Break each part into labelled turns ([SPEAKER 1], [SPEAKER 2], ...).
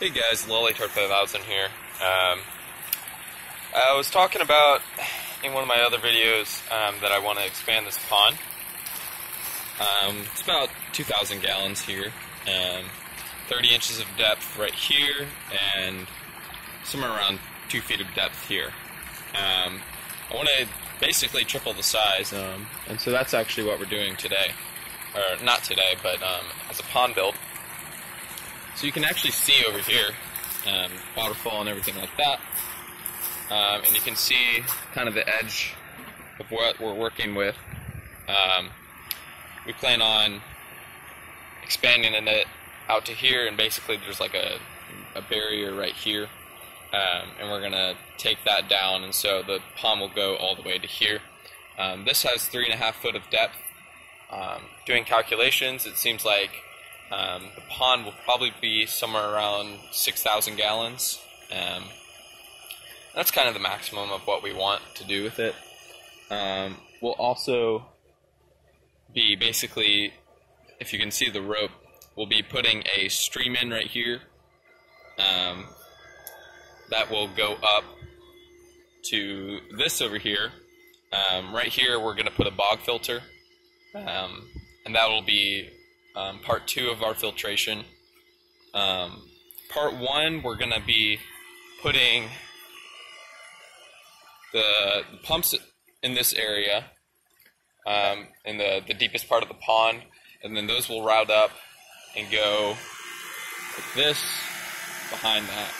[SPEAKER 1] Hey guys, Lolytard 5000 here. Um, I was talking about in one of my other videos um, that I want to expand this pond. Um, it's about 2,000 gallons here, 30 inches of depth right here, and somewhere around 2 feet of depth here. Um, I want to basically triple the size, um, and so that's actually what we're doing today. Or not today, but um, as a pond build. So you can actually see over here, um, waterfall and everything like that. Um, and you can see kind of the edge of what we're working with. Um, we plan on expanding the net out to here, and basically there's like a, a barrier right here. Um, and we're going to take that down, and so the pond will go all the way to here. Um, this has three and a half foot of depth. Um, doing calculations, it seems like um, the pond will probably be somewhere around 6,000 gallons. Um, that's kind of the maximum of what we want to do with it. Um, we'll also be basically, if you can see the rope, we'll be putting a stream in right here. Um, that will go up to this over here. Um, right here, we're going to put a bog filter, um, and that will be um, part two of our filtration. Um, part one, we're going to be putting the, the, pumps in this area um, in the, the deepest part of the pond, and then those will route up and go like this behind that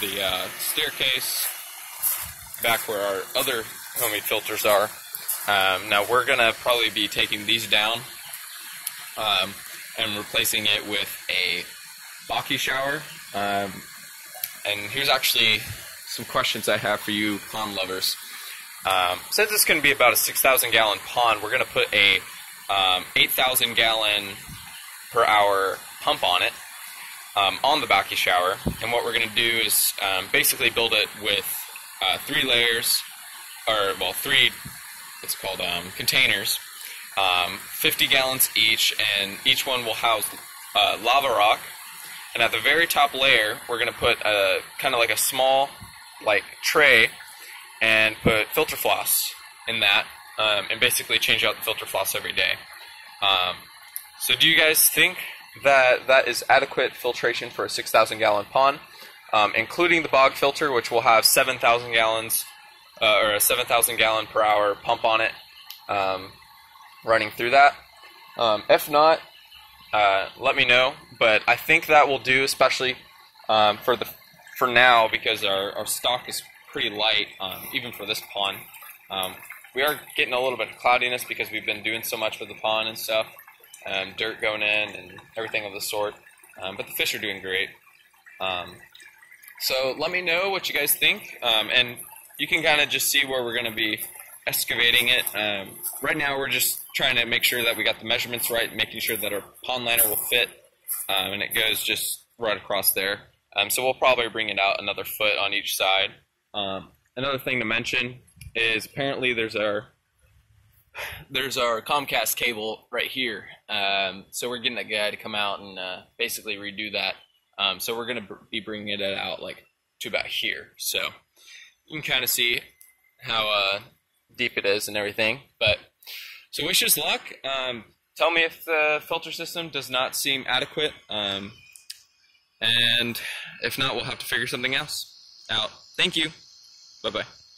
[SPEAKER 1] the uh, staircase back where our other homemade filters are. Um, now we're gonna probably be taking these down um, and replacing it with a bakki shower. Um, and here's actually some questions I have for you pond lovers. Um, since it's going to be about a 6,000 gallon pond, we're going to put a um, 8,000 gallon per hour pump on it um, on the bakki shower. And what we're going to do is um, basically build it with uh, three layers, or well, three, it's called containers um, 50 gallons each, and each one will house uh, lava rock. And at the very top layer, we're going to put a kind of like a small, like tray, and put filter floss in that, um, and basically change out the filter floss every day. Um, so, do you guys think that that is adequate filtration for a 6,000 gallon pond, um, including the bog filter, which will have 7,000 gallons uh, or a 7,000 gallon per hour pump on it? Um, running through that. Um, if not, uh, let me know. But I think that will do, especially um, for the for now, because our, our stock is pretty light, um, even for this pond. Um, we are getting a little bit of cloudiness because we've been doing so much with the pond and stuff, um, dirt going in and everything of the sort. Um, but the fish are doing great. so let me know what you guys think, and you can kind of just see where we're going to be excavating it. Um, right now, we're just trying to make sure that we got the measurements right, making sure that our pond liner will fit, um, and it goes just right across there. Um, so we'll probably bring it out another foot on each side. Um, another thing to mention is apparently there's our there's our Comcast cable right here. Um, so we're getting that guy to come out and uh, basically redo that. Um, so we're going to be bringing it out like to about here. So you can kind of see how uh, deep it is and everything. But so wish us luck. Um, tell me if the filter system does not seem adequate. Um, and if not, we'll have to figure something else out. Thank you. Bye bye.